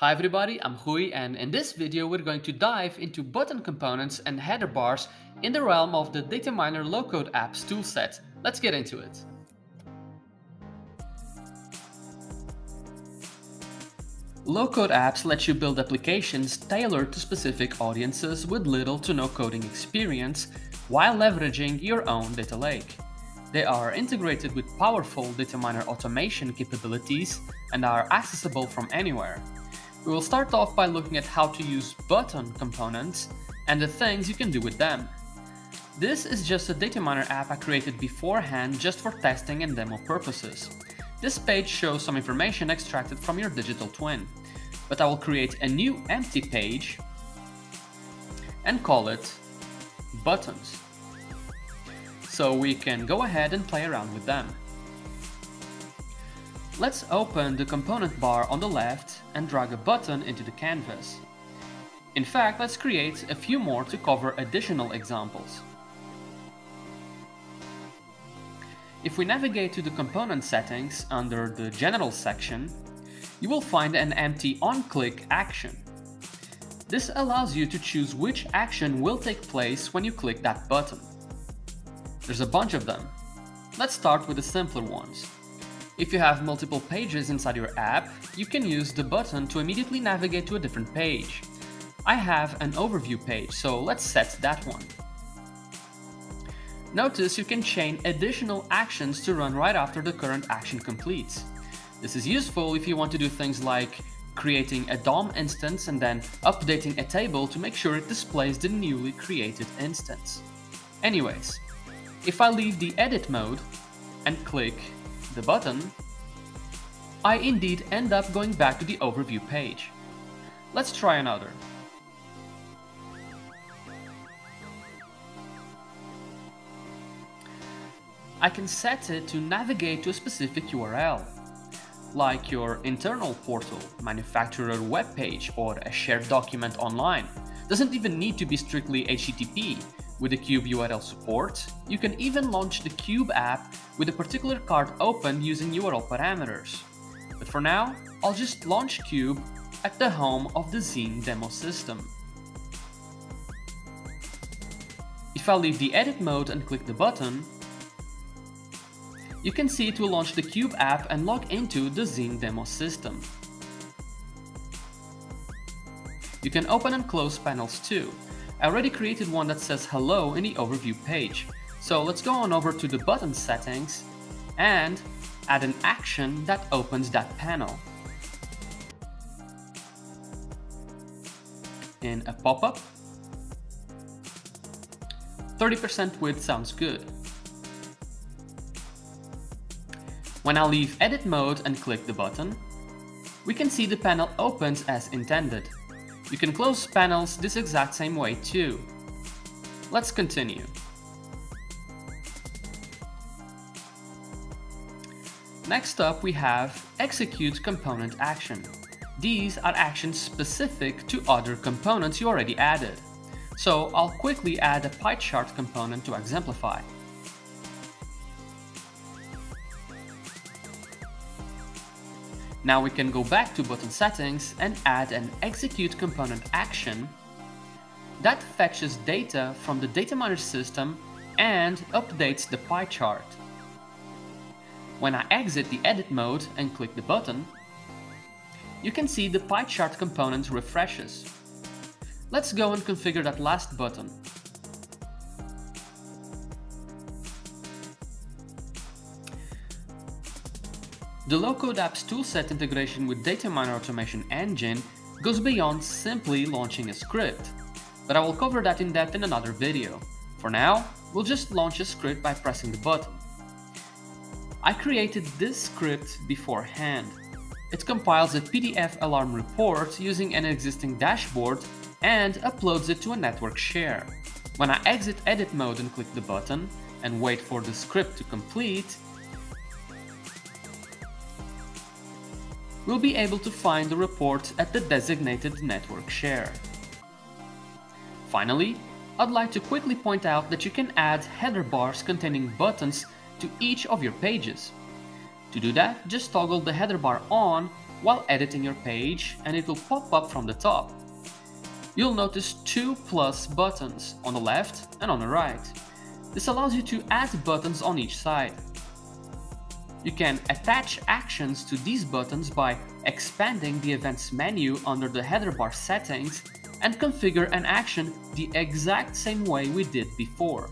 Hi everybody, I'm Hui and in this video we're going to dive into button components and header bars in the realm of the DataMiner low-code apps toolset. Let's get into it. Low-code apps let you build applications tailored to specific audiences with little to no coding experience while leveraging your own data lake. They are integrated with powerful DataMiner automation capabilities and are accessible from anywhere. We will start off by looking at how to use button components and the things you can do with them. This is just a DataMiner app I created beforehand just for testing and demo purposes. This page shows some information extracted from your digital twin, but I will create a new empty page and call it buttons so we can go ahead and play around with them. Let's open the component bar on the left and drag a button into the canvas. In fact, let's create a few more to cover additional examples. If we navigate to the component settings under the General section, you will find an empty on-click action. This allows you to choose which action will take place when you click that button. There's a bunch of them. Let's start with the simpler ones. If you have multiple pages inside your app, you can use the button to immediately navigate to a different page. I have an overview page, so let's set that one. Notice you can chain additional actions to run right after the current action completes. This is useful if you want to do things like creating a DOM instance and then updating a table to make sure it displays the newly created instance. Anyways, if I leave the edit mode and click the button, I indeed end up going back to the overview page. Let's try another. I can set it to navigate to a specific URL, like your internal portal, manufacturer web page, or a shared document online. Doesn't even need to be strictly HTTP, with the Cube URL support, you can even launch the Cube app with a particular card open using URL parameters. But for now, I'll just launch Cube at the home of the Ziine demo system. If I leave the edit mode and click the button, you can see it will launch the Cube app and log into the Ziine demo system. You can open and close panels too, I already created one that says hello in the overview page. So let's go on over to the button settings and add an action that opens that panel. In a pop-up, 30% width sounds good. When I leave edit mode and click the button, we can see the panel opens as intended. You can close panels this exact same way too. Let's continue. Next up we have execute component action. These are actions specific to other components you already added. So I'll quickly add a pie chart component to exemplify. Now we can go back to button settings and add an execute component action that fetches data from the DataMiner system and updates the pie chart. When I exit the edit mode and click the button, you can see the pie chart component refreshes. Let's go and configure that last button. The low-code apps toolset integration with DataMiner Automation Engine goes beyond simply launching a script, but I will cover that in depth in another video. For now, we'll just launch a script by pressing the button. I created this script beforehand. It compiles a PDF alarm report using an existing dashboard and uploads it to a network share. When I exit edit mode and click the button and wait for the script to complete, we'll be able to find the report at the designated network share. Finally, I'd like to quickly point out that you can add header bars containing buttons to each of your pages. To do that, just toggle the header bar on while editing your page and it will pop up from the top. You'll notice two plus buttons on the left and on the right. This allows you to add buttons on each side. You can attach actions to these buttons by expanding the events menu under the header bar settings and configure an action the exact same way we did before.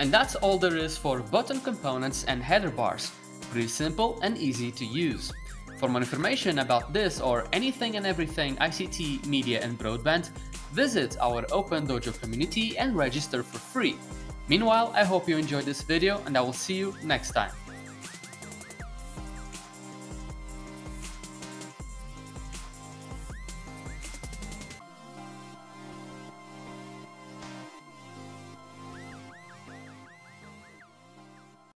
And that's all there is for button components and header bars. Pretty simple and easy to use. For more information about this or anything and everything ICT, media and broadband, visit our Open Dojo community and register for free. Meanwhile, I hope you enjoyed this video and I will see you next time.